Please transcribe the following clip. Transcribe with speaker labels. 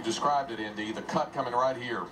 Speaker 1: you described it, Indy. The cut coming right here.